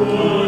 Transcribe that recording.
Lord.